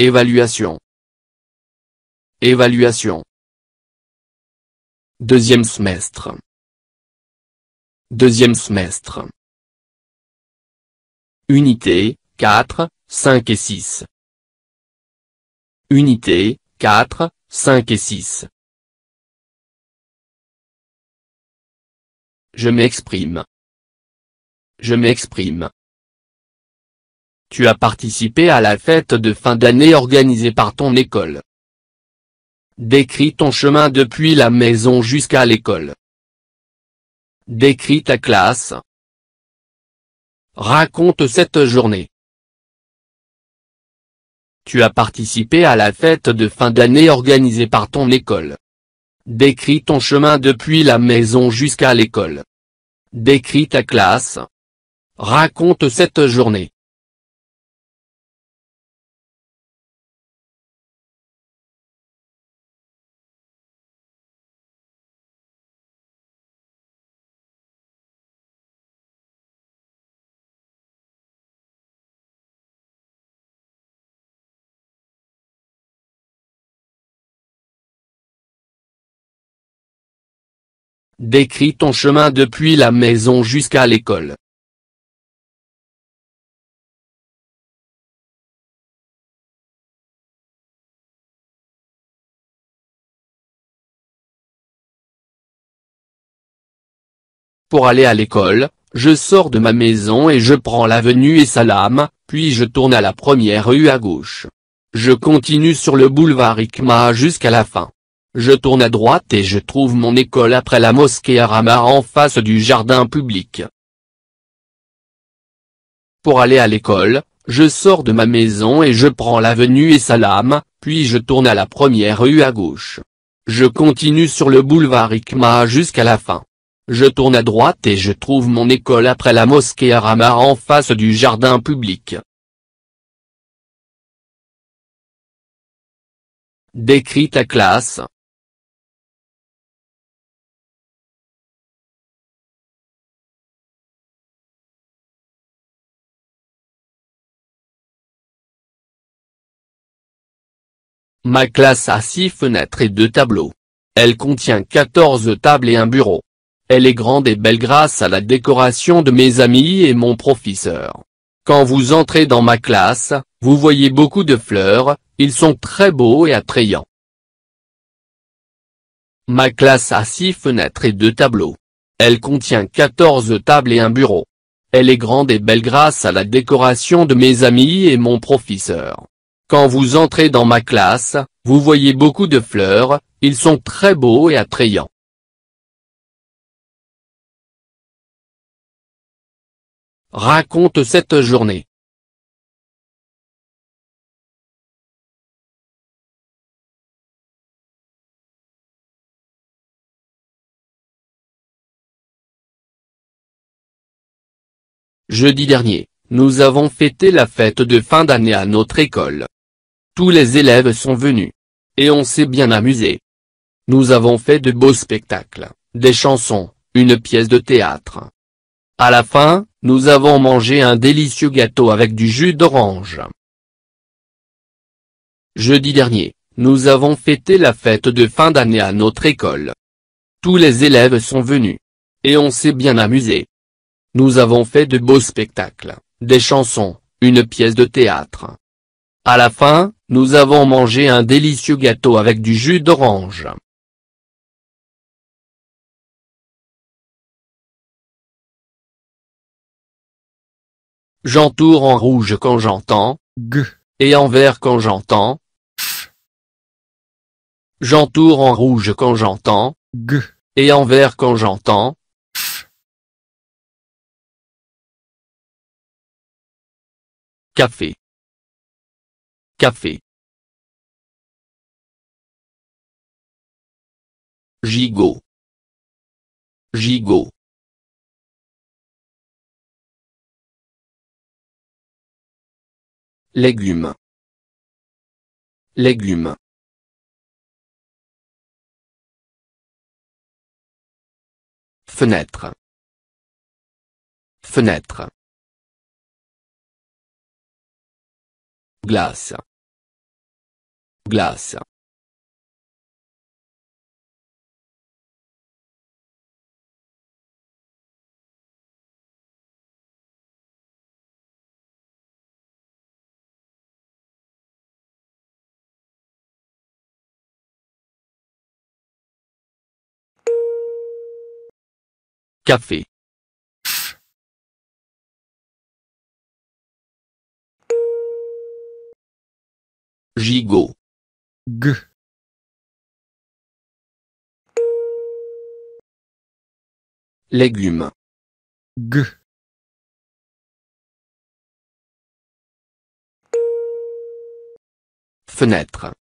Évaluation. Évaluation. Deuxième semestre. Deuxième semestre. Unité, 4, 5 et 6. Unité, 4, 5 et 6. Je m'exprime. Je m'exprime. Tu as participé à la fête de fin d'année organisée par ton école. Décris ton chemin depuis la maison jusqu'à l'école. Décris ta classe. Raconte cette journée. Tu as participé à la fête de fin d'année organisée par ton école. Décris ton chemin depuis la maison jusqu'à l'école. Décris ta classe. Raconte cette journée. Décris ton chemin depuis la maison jusqu'à l'école. Pour aller à l'école, je sors de ma maison et je prends l'avenue et Salam, puis je tourne à la première rue à gauche. Je continue sur le boulevard Ikma jusqu'à la fin. Je tourne à droite et je trouve mon école après la mosquée Aramar en face du jardin public. Pour aller à l'école, je sors de ma maison et je prends l'avenue et Salam, puis je tourne à la première rue à gauche. Je continue sur le boulevard Ikma jusqu'à la fin. Je tourne à droite et je trouve mon école après la mosquée Aramar en face du jardin public. Décris ta classe. Ma classe a six fenêtres et deux tableaux. Elle contient 14 tables et un bureau. Elle est grande et belle grâce à la décoration de mes amis et mon professeur. Quand vous entrez dans ma classe, vous voyez beaucoup de fleurs, ils sont très beaux et attrayants. Ma classe a six fenêtres et deux tableaux. Elle contient 14 tables et un bureau. Elle est grande et belle grâce à la décoration de mes amis et mon professeur. Quand vous entrez dans ma classe, vous voyez beaucoup de fleurs, ils sont très beaux et attrayants. Raconte cette journée. Jeudi dernier, nous avons fêté la fête de fin d'année à notre école. Tous les élèves sont venus. Et on s'est bien amusé. Nous avons fait de beaux spectacles, des chansons, une pièce de théâtre. À la fin, nous avons mangé un délicieux gâteau avec du jus d'orange. Jeudi dernier, nous avons fêté la fête de fin d'année à notre école. Tous les élèves sont venus. Et on s'est bien amusé. Nous avons fait de beaux spectacles, des chansons, une pièce de théâtre. À la fin, nous avons mangé un délicieux gâteau avec du jus d'orange. J'entoure en rouge quand j'entends G. et en vert quand j'entends J'entoure en rouge quand j'entends G. et en vert quand j'entends Café. Café. Gigot. Gigot. Légumes. Légumes. Fenêtre. Fenêtre. Glace. Glace. Café. Gigot. G. Légumes. G. Fenêtre.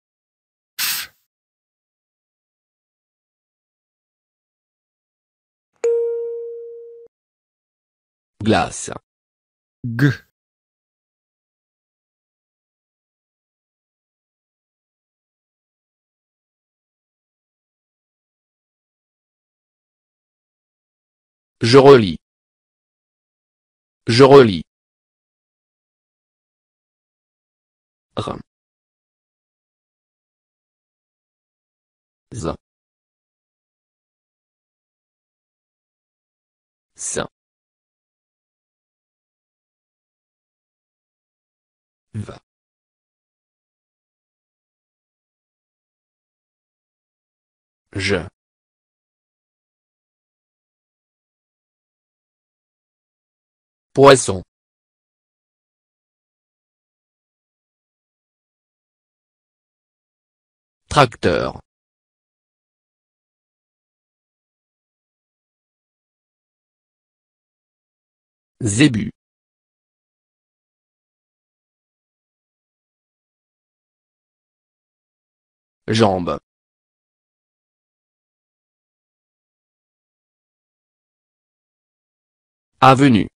Glace. G. Je relis. Je relis. Poisson. Tracteur. Zébu. Jambe. Avenue.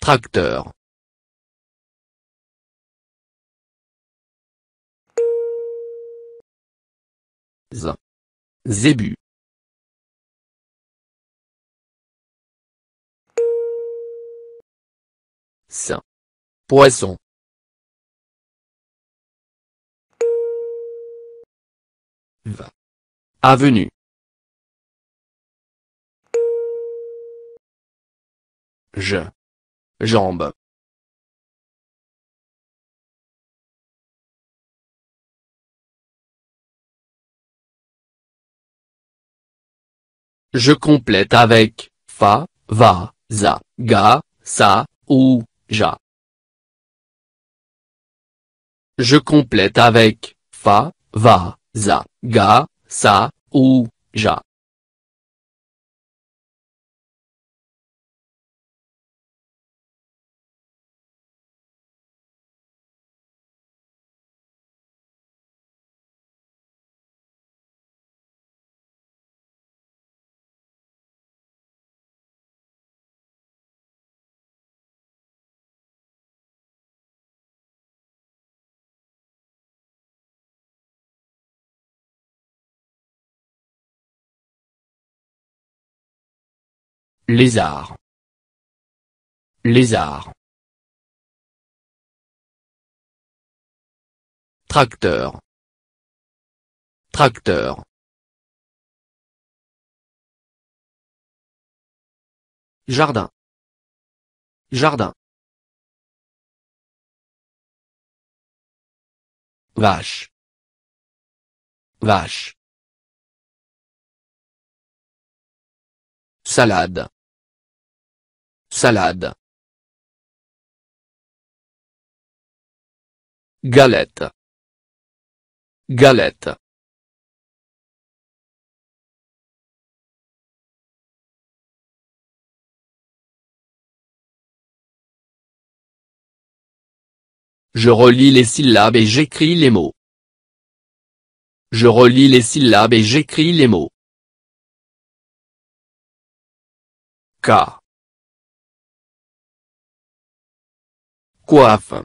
Tracteur. Z. Zébu. S. Poisson. V. Avenue. Je. Jambe. Je complète avec fa, va, za, ga, sa, ou, ja. Je complète avec fa, va, za, ga, sa, ou, ja. Lézard. Lézard. Tracteur. Tracteur. Jardin. Jardin. Vache. Vache. Salade. Salade. Galette. Galette. Je relis les syllabes et j'écris les mots. Je relis les syllabes et j'écris les mots. K. Coiffe.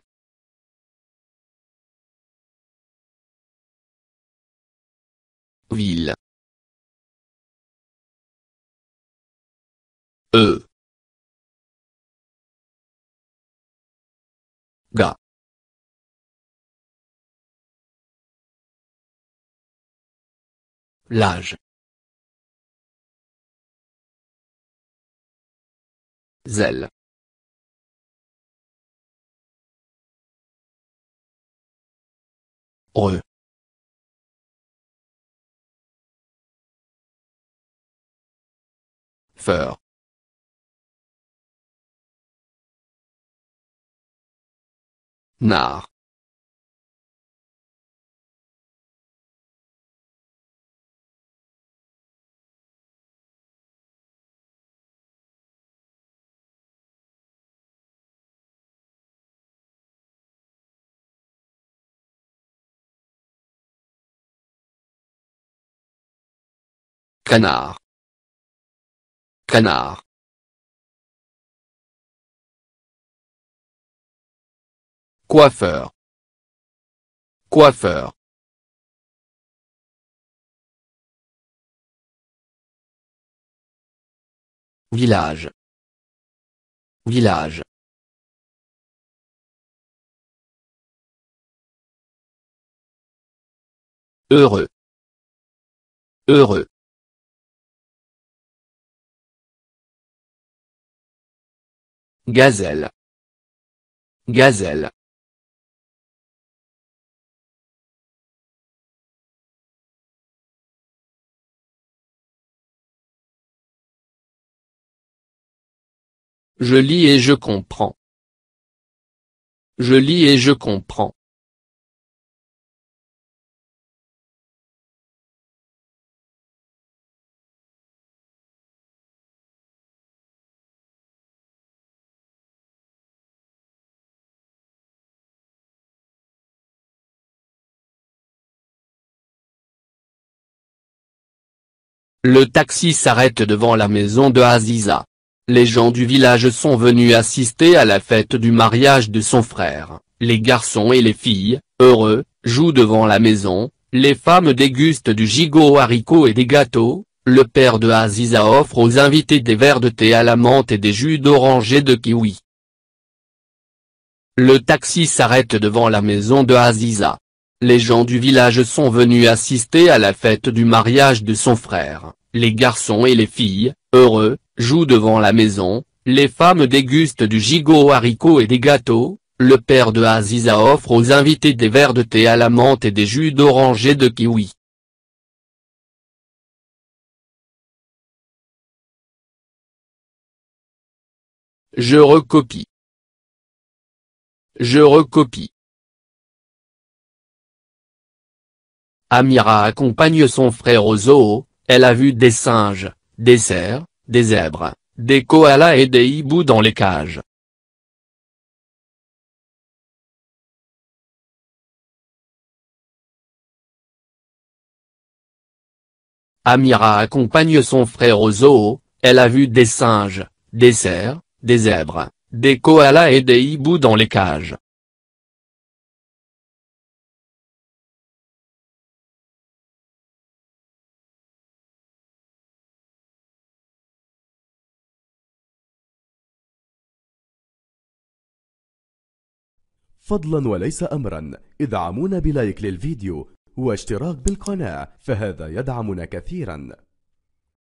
Ville. E. Ga. L'âge. Zèle. all faire nach. Canard. Canard. Coiffeur. Coiffeur. Village. Village. Heureux. Heureux. Gazelle. Gazelle. Je lis et je comprends. Je lis et je comprends. Le taxi s'arrête devant la maison de Aziza. Les gens du village sont venus assister à la fête du mariage de son frère. Les garçons et les filles, heureux, jouent devant la maison, les femmes dégustent du gigot aux haricots et des gâteaux, le père de Aziza offre aux invités des verres de thé à la menthe et des jus d'orange et de kiwi. Le taxi s'arrête devant la maison de Aziza. Les gens du village sont venus assister à la fête du mariage de son frère, les garçons et les filles, heureux, jouent devant la maison, les femmes dégustent du gigot aux haricots et des gâteaux, le père de Aziza offre aux invités des verres de thé à la menthe et des jus d'orange et de kiwi. Je recopie. Je recopie. Amira accompagne son frère au zoo, elle a vu des singes, des cerfs, des zèbres, des koalas et des hiboux dans les cages. Amira accompagne son frère au zoo, elle a vu des singes, des cerfs, des zèbres, des koalas et des hiboux dans les cages. فضلا وليس أمرا. إدعمونا بلايك للفيديو واشتراك بالقناة فهذا يدعمنا كثيرا.